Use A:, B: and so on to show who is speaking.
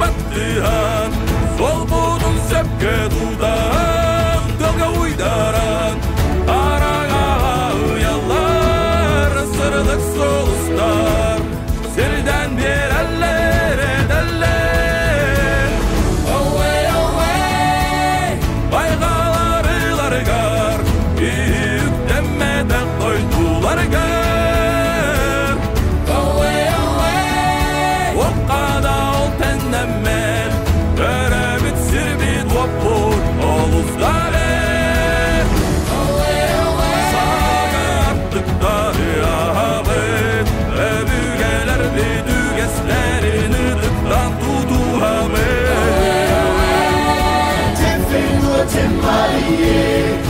A: battihan Swalbunun sepke dudan Dalga uydaran. Arağa yallar Sırılık soluslar Seriden bir eller ederler Oley oley Baygalarılar gar. Yüklenmeden koydular gar. Oley oley O kadar
B: tembalie